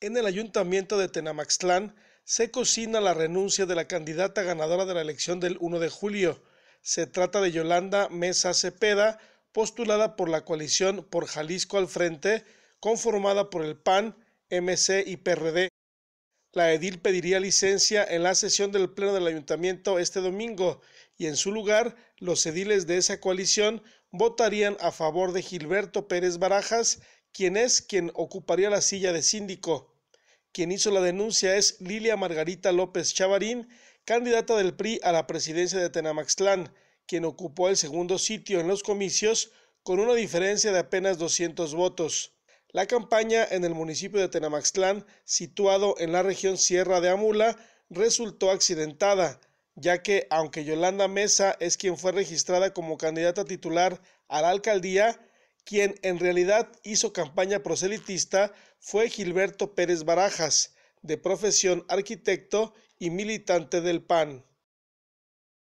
En el ayuntamiento de Tenamaxtlán se cocina la renuncia de la candidata ganadora de la elección del 1 de julio. Se trata de Yolanda Mesa Cepeda, postulada por la coalición por Jalisco al frente, conformada por el PAN, MC y PRD. La edil pediría licencia en la sesión del Pleno del Ayuntamiento este domingo y en su lugar los ediles de esa coalición votarían a favor de Gilberto Pérez Barajas, quien es quien ocuparía la silla de síndico. Quien hizo la denuncia es Lilia Margarita López Chavarín, candidata del PRI a la presidencia de Tenamaxtlán, quien ocupó el segundo sitio en los comicios con una diferencia de apenas 200 votos. La campaña en el municipio de Tenamaxtlán, situado en la región Sierra de Amula, resultó accidentada, ya que aunque Yolanda Mesa es quien fue registrada como candidata titular a la alcaldía, quien en realidad hizo campaña proselitista fue Gilberto Pérez Barajas, de profesión arquitecto y militante del PAN.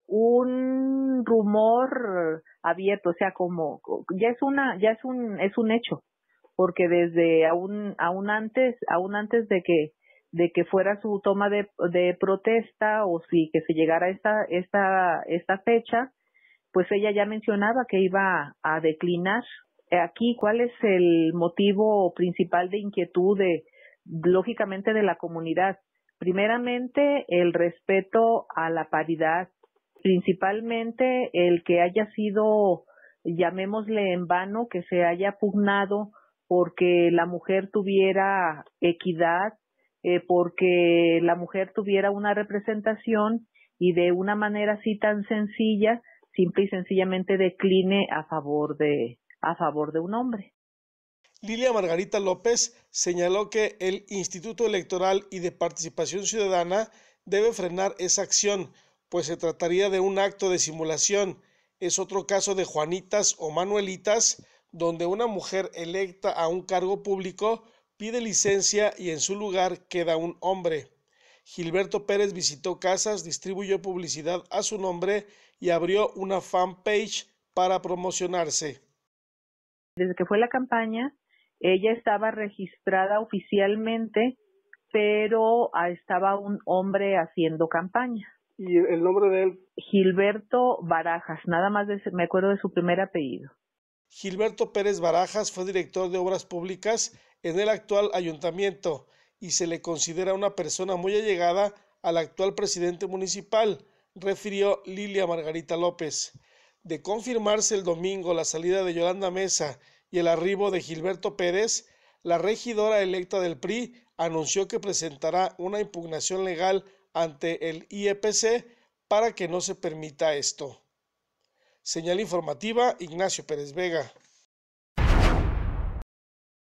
Un rumor abierto, o sea, como ya es una ya es un es un hecho, porque desde aún aún antes aún antes de que de que fuera su toma de, de protesta o si que se llegara esta esta esta fecha, pues ella ya mencionaba que iba a declinar aquí cuál es el motivo principal de inquietud de, lógicamente, de la comunidad. Primeramente, el respeto a la paridad, principalmente el que haya sido, llamémosle en vano, que se haya pugnado porque la mujer tuviera equidad, eh, porque la mujer tuviera una representación y de una manera así tan sencilla, simple y sencillamente decline a favor de, a favor de un hombre. Lilia Margarita López señaló que el Instituto Electoral y de Participación Ciudadana debe frenar esa acción, pues se trataría de un acto de simulación. Es otro caso de Juanitas o Manuelitas, donde una mujer electa a un cargo público pide licencia y en su lugar queda un hombre. Gilberto Pérez visitó casas, distribuyó publicidad a su nombre y abrió una fanpage para promocionarse desde que fue la campaña, ella estaba registrada oficialmente, pero ah, estaba un hombre haciendo campaña. ¿Y el nombre de él? Gilberto Barajas, nada más me acuerdo de su primer apellido. Gilberto Pérez Barajas fue director de obras públicas en el actual ayuntamiento y se le considera una persona muy allegada al actual presidente municipal, refirió Lilia Margarita López de confirmarse el domingo la salida de Yolanda Mesa y el arribo de Gilberto Pérez, la regidora electa del PRI anunció que presentará una impugnación legal ante el IEPC para que no se permita esto. Señal informativa Ignacio Pérez Vega.